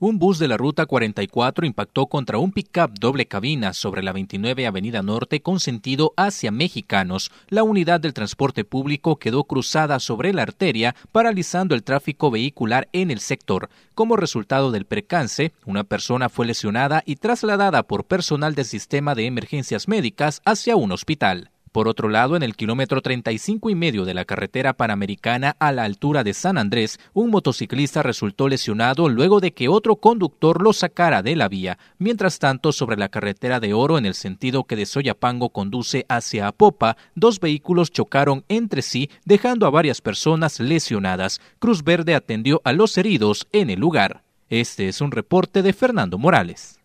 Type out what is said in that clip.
Un bus de la Ruta 44 impactó contra un pickup doble cabina sobre la 29 Avenida Norte con sentido hacia Mexicanos. La unidad del transporte público quedó cruzada sobre la arteria, paralizando el tráfico vehicular en el sector. Como resultado del percance, una persona fue lesionada y trasladada por personal del sistema de emergencias médicas hacia un hospital. Por otro lado, en el kilómetro 35 y medio de la carretera panamericana a la altura de San Andrés, un motociclista resultó lesionado luego de que otro conductor lo sacara de la vía. Mientras tanto, sobre la carretera de Oro en el sentido que de Soyapango conduce hacia Apopa, dos vehículos chocaron entre sí, dejando a varias personas lesionadas. Cruz Verde atendió a los heridos en el lugar. Este es un reporte de Fernando Morales.